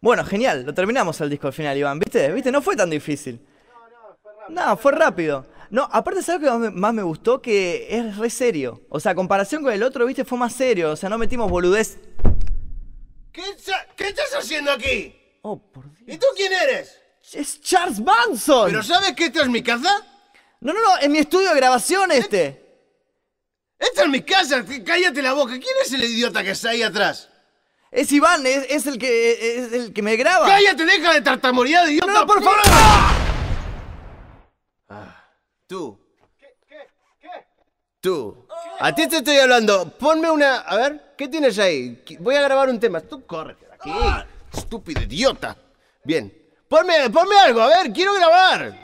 Bueno, genial, lo terminamos el disco al final, Iván, ¿viste? ¿Viste? No fue tan difícil. No, fue rápido. No, aparte, ¿sabes lo que más me, gustó? Que es re serio. O sea, comparación con el otro, ¿viste? Fue más serio. O sea, no metimos boludez. ¿Qué, estás haciendo aquí? Oh, por Dios. ¿Y tú quién eres? Es Charles Manson. ¿Pero sabes que esta es mi casa? No, no, no, en mi estudio de grabación este. Esta es mi casa, cállate la boca. ¿Quién es el idiota que está ahí atrás? Es Iván, es, es el que es el que me graba. ¡Cállate, deja de tartamudear, idiota! No, no, por favor. Tú. Tú. A ti te estoy hablando. Ponme una... A ver, ¿qué tienes ahí? Voy a grabar un tema. Tú de aquí. Estúpido idiota. Bien. Ponme, ponme algo, a ver, quiero grabar.